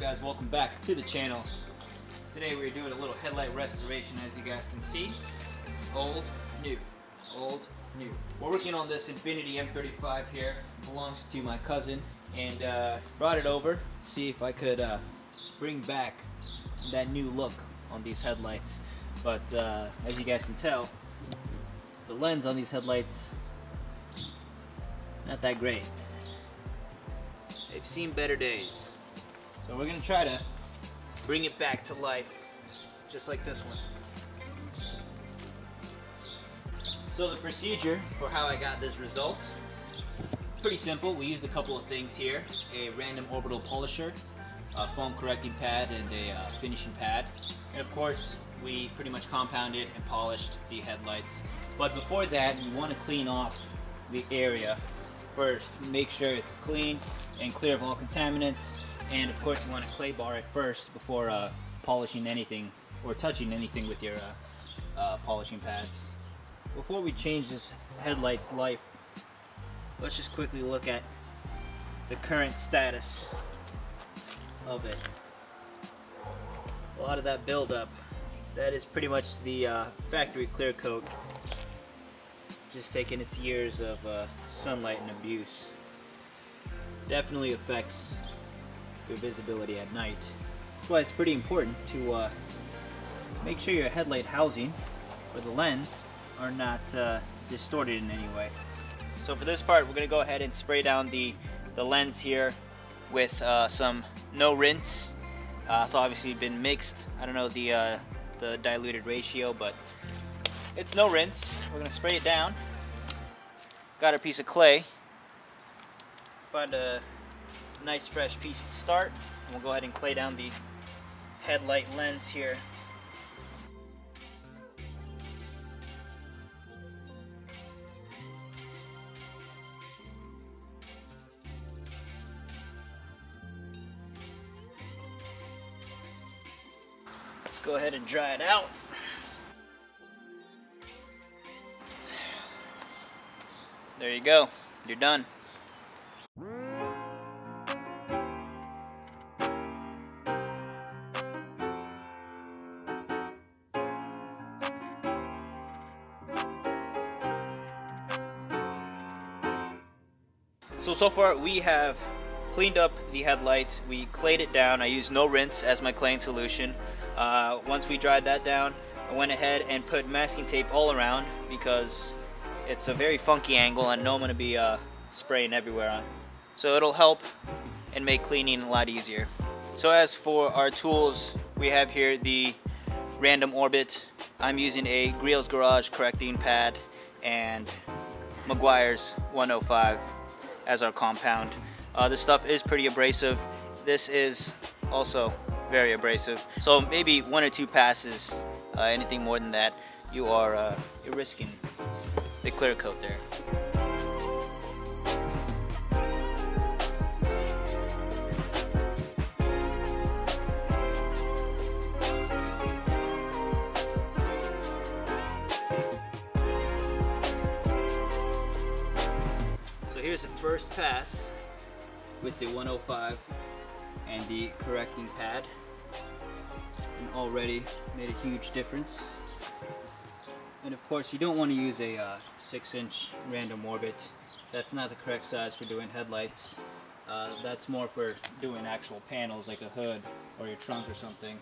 guys, welcome back to the channel. Today we're doing a little headlight restoration as you guys can see. Old, new, old, new. We're working on this Infiniti M35 here. belongs to my cousin and uh, brought it over see if I could uh, bring back that new look on these headlights. But uh, as you guys can tell, the lens on these headlights not that great. They've seen better days. So we're gonna try to bring it back to life, just like this one. So the procedure for how I got this result, pretty simple. We used a couple of things here. A random orbital polisher, a foam correcting pad, and a uh, finishing pad. And of course, we pretty much compounded and polished the headlights. But before that, you want to clean off the area first. Make sure it's clean and clear of all contaminants. And of course you want to clay bar it first before uh, polishing anything or touching anything with your uh, uh, polishing pads. Before we change this headlight's life, let's just quickly look at the current status of it. A lot of that buildup, that is pretty much the uh, factory clear coat just taking its years of uh, sunlight and abuse definitely affects your visibility at night. That's why it's pretty important to uh, make sure your headlight housing or the lens are not uh, distorted in any way. So for this part, we're to go ahead and spray down the, the lens here with uh, some no rinse. Uh, it's obviously been mixed. I don't know the, uh, the diluted ratio, but it's no rinse. We're to spray it down. Got a piece of clay find a nice fresh piece to start. And we'll go ahead and clay down the headlight lens here. Let's go ahead and dry it out. There you go. You're done. So, so far we have cleaned up the headlight. We clayed it down. I used no rinse as my claying solution. Uh, once we dried that down, I went ahead and put masking tape all around because it's a very funky angle and know I'm going to be uh, spraying everywhere on. So it'll help and make cleaning a lot easier. So as for our tools, we have here the random orbit. I'm using a Griot's Garage correcting pad and Meguiar's 105 as our compound. Uh, this stuff is pretty abrasive. This is also very abrasive. So maybe one or two passes, uh, anything more than that, you are uh, you're risking the clear coat there. First pass with the 105 and the correcting pad. And already made a huge difference. And of course you don't want to use a uh, 6 inch random orbit. That's not the correct size for doing headlights. Uh, that's more for doing actual panels like a hood or your trunk or something.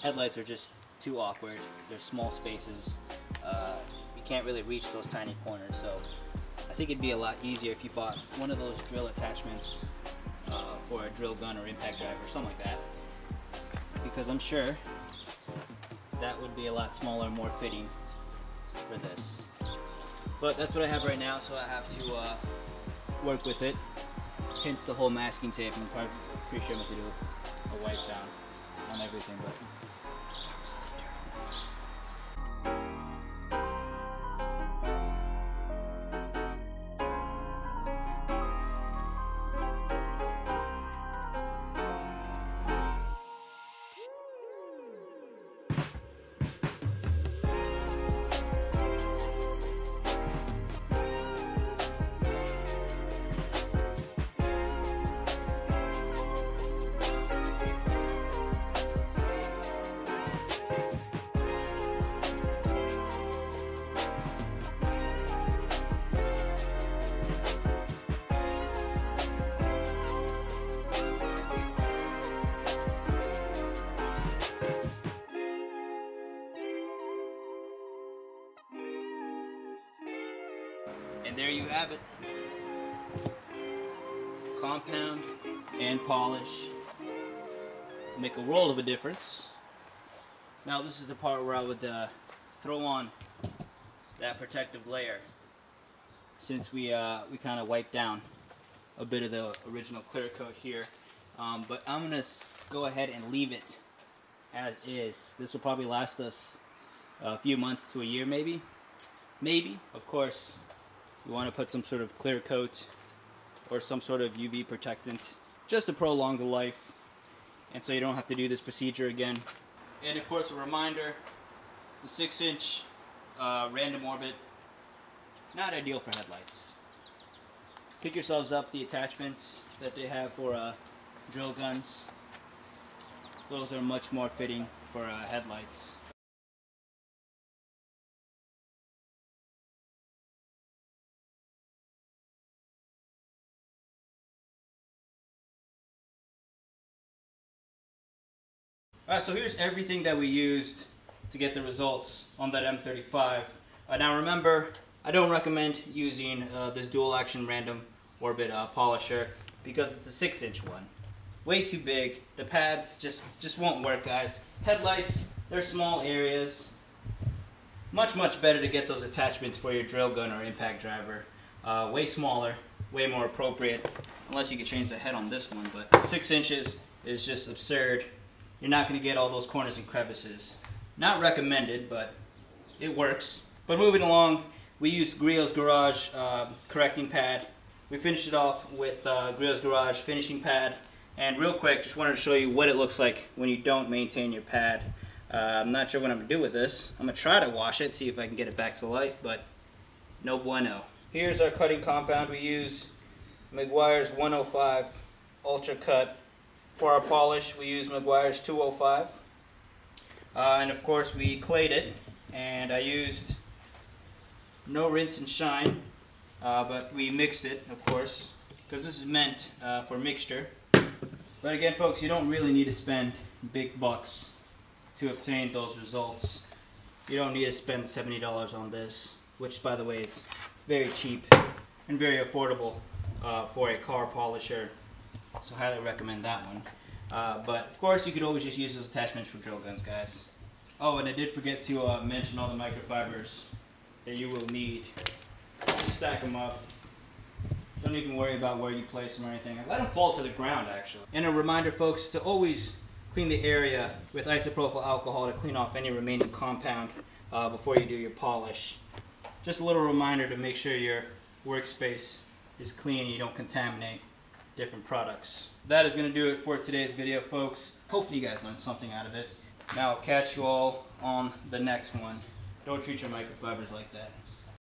Headlights are just too awkward. They're small spaces. Uh, you can't really reach those tiny corners so I think it'd be a lot easier if you bought one of those drill attachments uh, for a drill gun or impact drive or something like that. Because I'm sure that would be a lot smaller more fitting for this. But that's what I have right now, so I have to uh, work with it. Hence the whole masking tape. I'm pretty sure I'm going to do a wipe down on everything, but And there you have it. Compound and polish make a world of a difference. Now this is the part where I would uh, throw on that protective layer since we uh, we kind of wiped down a bit of the original clear coat here. Um, but I'm going to go ahead and leave it as is. This will probably last us a few months to a year maybe. Maybe, of course, you want to put some sort of clear coat or some sort of UV protectant just to prolong the life and so you don't have to do this procedure again. And of course a reminder, the 6 inch uh, random orbit, not ideal for headlights. Pick yourselves up the attachments that they have for uh, drill guns. Those are much more fitting for uh, headlights. Alright, so here's everything that we used to get the results on that M35. Uh, now remember, I don't recommend using uh, this dual action random orbit uh, polisher because it's a 6 inch one. Way too big. The pads just, just won't work guys. Headlights, they're small areas. Much, much better to get those attachments for your drill gun or impact driver. Uh, way smaller, way more appropriate. Unless you could change the head on this one, but 6 inches is just absurd you're not going to get all those corners and crevices. Not recommended, but it works. But moving along, we used Griot's Garage uh, correcting pad. We finished it off with uh, Griot's Garage finishing pad. And real quick, just wanted to show you what it looks like when you don't maintain your pad. Uh, I'm not sure what I'm going to do with this. I'm going to try to wash it, see if I can get it back to life, but no bueno. Here's our cutting compound. We use Meguiar's 105 Ultra Cut for our polish, we use Meguiar's 205. Uh, and of course, we clayed it, and I used no rinse and shine, uh, but we mixed it, of course, because this is meant uh, for mixture. But again, folks, you don't really need to spend big bucks to obtain those results. You don't need to spend $70 on this, which, by the way, is very cheap and very affordable uh, for a car polisher so highly recommend that one. Uh, but of course, you could always just use those attachments for drill guns, guys. Oh, and I did forget to uh, mention all the microfibers that you will need. Just stack them up. Don't even worry about where you place them or anything. Let them fall to the ground, actually. And a reminder, folks, to always clean the area with isopropyl alcohol to clean off any remaining compound uh, before you do your polish. Just a little reminder to make sure your workspace is clean and you don't contaminate different products. That is going to do it for today's video, folks. Hopefully you guys learned something out of it. Now I'll catch you all on the next one. Don't treat your microfibers like that.